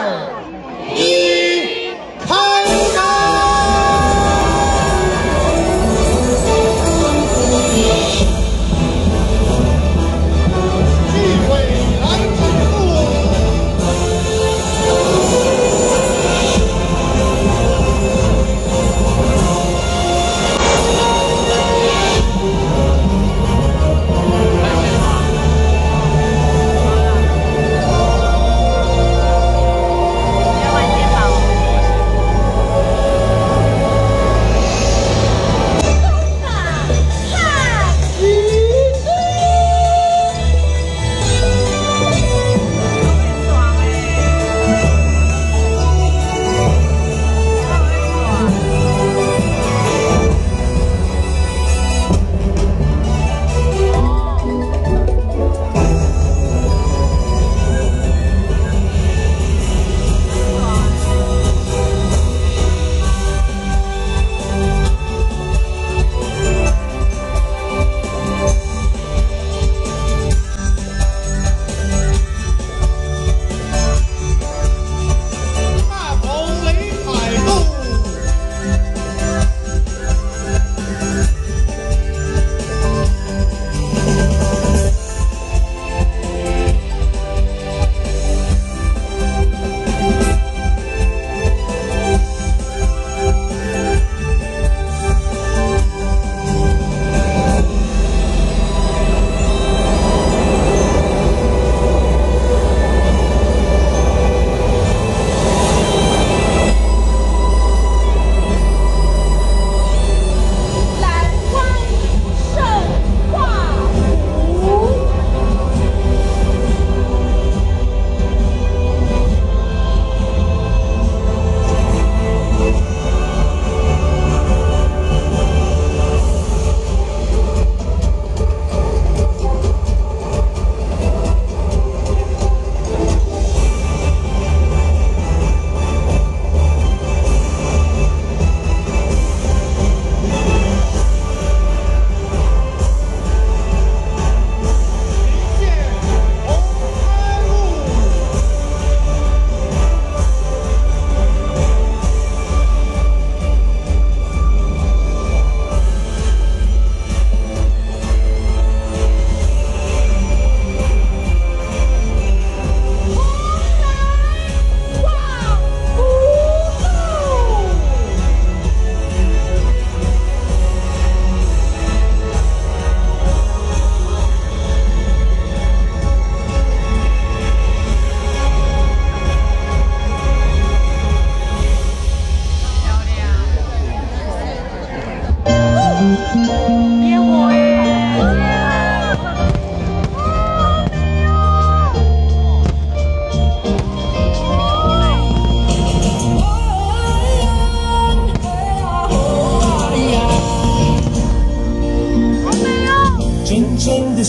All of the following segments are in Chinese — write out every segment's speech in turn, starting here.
一，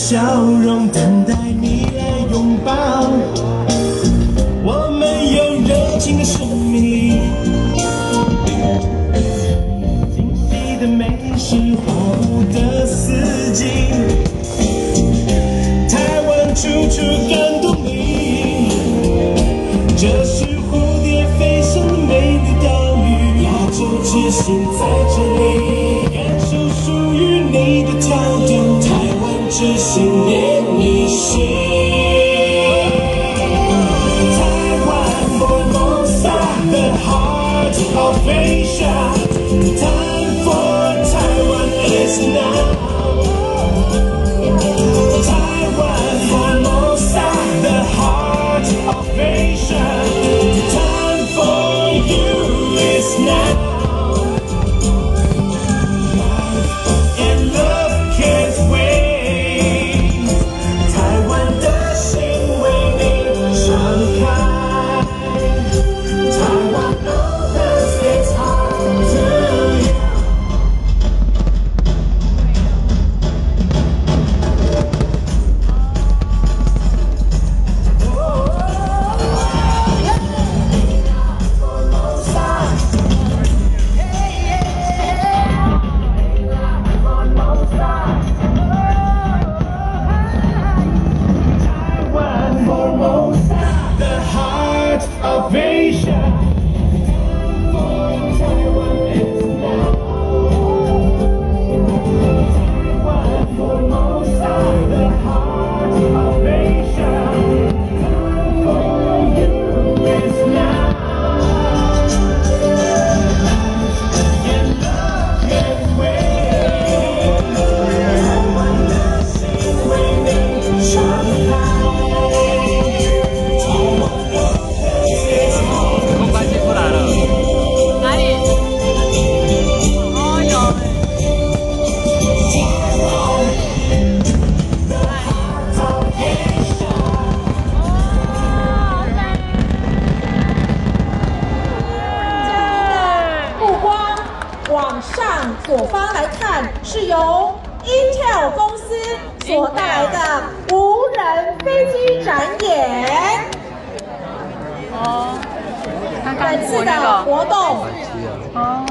笑容等待你来拥抱。我们有热情的生命力，精细的美食，华丽的四季，台湾处处感动你。这是蝴蝶飞翔的美丽岛屿，亚洲之心在这里，感受属于你的跳动，知心连你 Of Asia. 我方来看，是由 Intel 公司所带来的无人飞机展演。哦，本次的活动。哦。